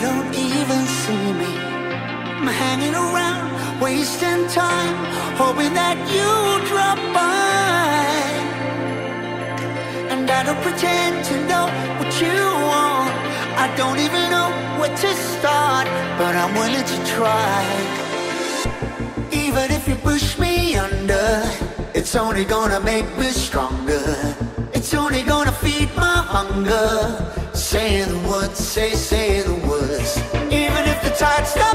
don't even see me. I'm hanging around, wasting time, hoping that you drop by. And I don't pretend to know what you want. I don't even know where to start, but I'm willing to try. Even if you push me under, it's only gonna make me stronger. It's only gonna feed my hunger. Say the words, say, say the words. Even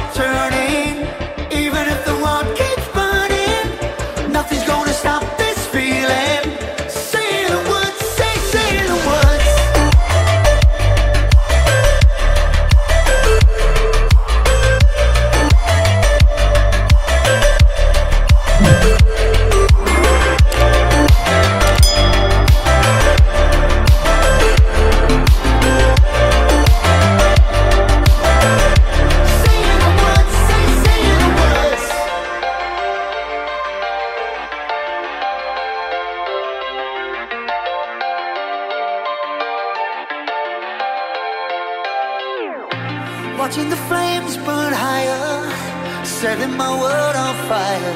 Watching the flames burn higher, setting my world on fire.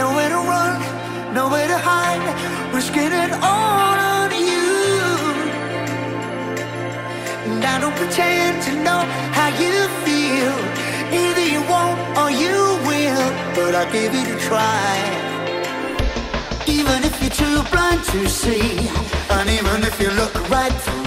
Nowhere to run, nowhere to hide, risking it all on you. And I don't pretend to know how you feel. Either you won't or you will, but I'll give it a try. Even if you're too blind to see, and even if you look right through